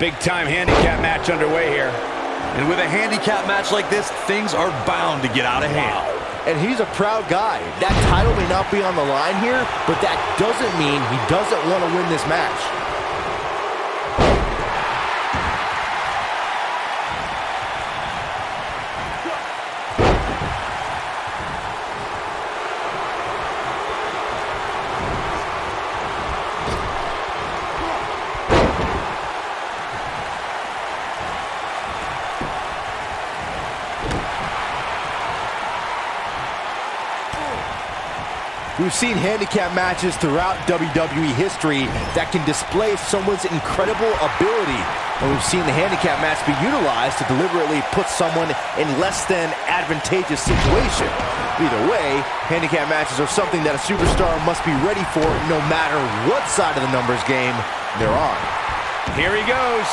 Big-time handicap match underway here. And with a handicap match like this, things are bound to get out of hand. And he's a proud guy. That title may not be on the line here, but that doesn't mean he doesn't want to win this match. We've seen handicap matches throughout WWE history that can display someone's incredible ability. And we've seen the handicap match be utilized to deliberately put someone in less than advantageous situation. Either way, handicap matches are something that a superstar must be ready for no matter what side of the numbers game they're on. Here he goes.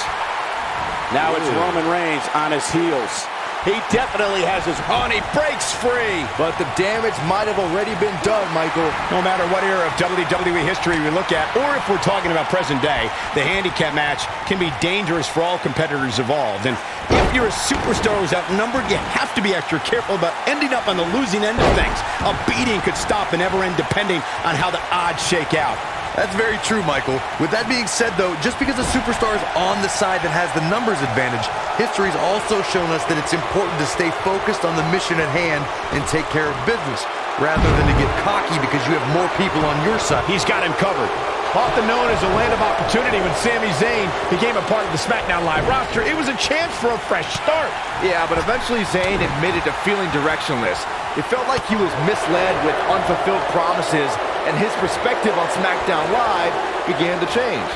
Now it's Roman Reigns on his heels. He definitely has his... And he breaks free. But the damage might have already been done, Michael. No matter what era of WWE history we look at, or if we're talking about present day, the handicap match can be dangerous for all competitors involved. And if you're a superstar who's outnumbered, you have to be extra careful about ending up on the losing end of things. A beating could stop and ever end depending on how the odds shake out. That's very true, Michael. With that being said, though, just because a superstar is on the side that has the numbers advantage, history's also shown us that it's important to stay focused on the mission at hand and take care of business, rather than to get cocky because you have more people on your side. He's got him covered. Often known as a land of opportunity when Sami Zayn became a part of the SmackDown Live roster, it was a chance for a fresh start. Yeah, but eventually Zayn admitted to feeling directionless. It felt like he was misled with unfulfilled promises, and his perspective on SmackDown Live began to change.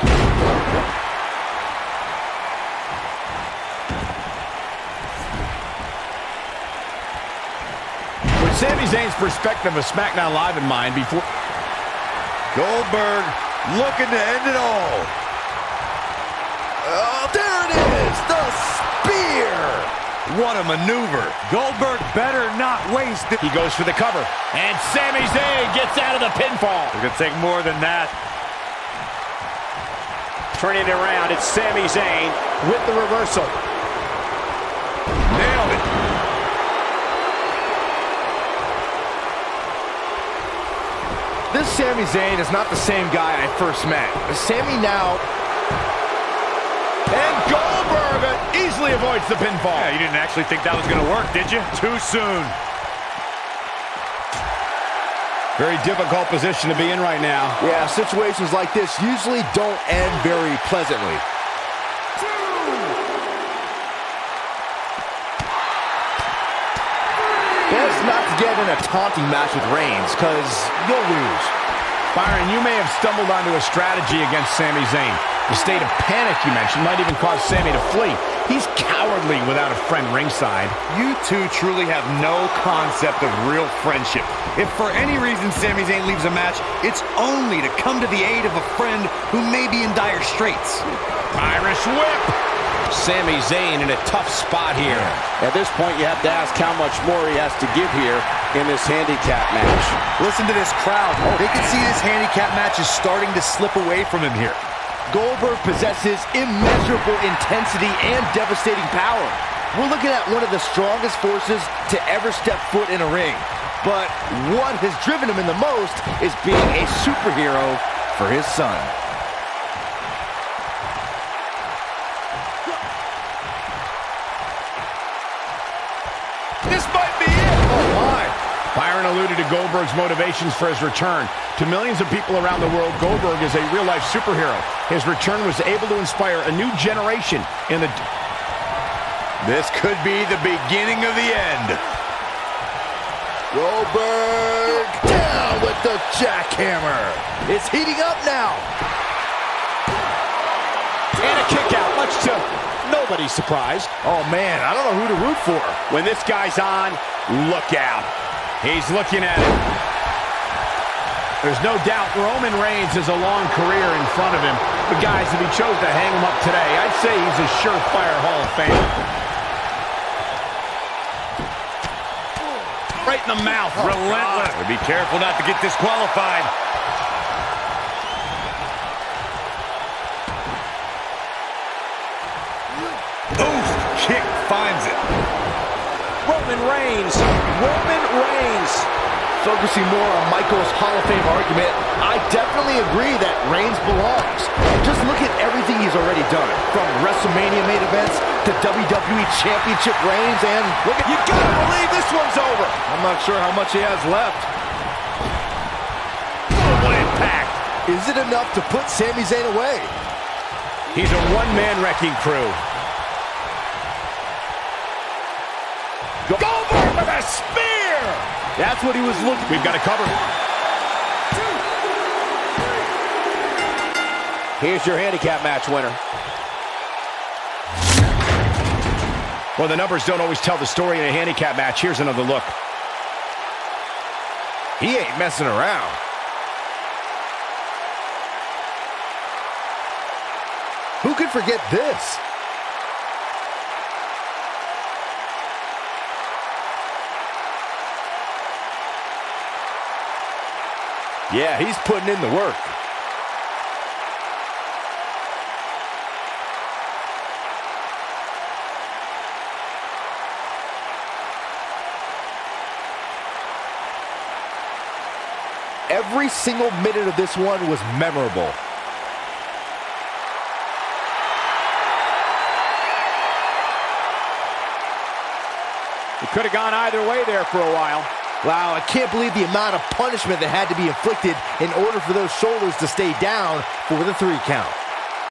With Sami Zayn's perspective of SmackDown Live in mind before... Goldberg looking to end it all. What a maneuver. Goldberg better not waste it. He goes for the cover. And Sami Zayn gets out of the pinfall. It's going to take more than that. Turning it around, it's Sami Zayn With the reversal. Nailed it. This Sami Zayn is not the same guy I first met. Sami now... And Goldberg easily avoids the pinfall. Yeah, you didn't actually think that was going to work, did you? Too soon. Very difficult position to be in right now. Yeah, situations like this usually don't end very pleasantly. Best not to get in a taunting match with Reigns, because you'll lose. Byron, you may have stumbled onto a strategy against Sami Zayn. The state of panic you mentioned might even cause Sami to flee. He's cowardly without a friend ringside. You two truly have no concept of real friendship. If for any reason Sami Zayn leaves a match, it's only to come to the aid of a friend who may be in dire straits. Irish whip. Sami Zayn in a tough spot here. At this point, you have to ask how much more he has to give here in this handicap match. Listen to this crowd. They can see this handicap match is starting to slip away from him here. Goldberg possesses immeasurable intensity and devastating power. We're looking at one of the strongest forces to ever step foot in a ring. But what has driven him in the most is being a superhero for his son. Byron alluded to Goldberg's motivations for his return. To millions of people around the world, Goldberg is a real-life superhero. His return was able to inspire a new generation in the... This could be the beginning of the end. Goldberg down with the jackhammer. It's heating up now. And a kick out, much to nobody's surprise. Oh, man, I don't know who to root for. When this guy's on, look out. He's looking at it. There's no doubt Roman Reigns has a long career in front of him. But guys, if he chose to hang him up today, I'd say he's a surefire Hall of Famer. Right in the mouth, oh, relentless. Be careful not to get disqualified. kick finds it. Roman Reigns. Roman Reigns. Focusing more on Michael's Hall of Fame argument, I definitely agree that Reigns belongs. Just look at everything he's already done, from WrestleMania main events to WWE Championship reigns, and look at... You gotta believe this one's over. I'm not sure how much he has left. What impact. Is it enough to put Sami Zayn away? He's a one-man wrecking crew. Goldberg with a spear! That's what he was looking. For. We've got to cover. Here's your handicap match winner. Well, the numbers don't always tell the story in a handicap match. Here's another look. He ain't messing around. Who could forget this? Yeah, he's putting in the work. Every single minute of this one was memorable. It could have gone either way there for a while. Wow, I can't believe the amount of punishment that had to be inflicted in order for those shoulders to stay down for the three count.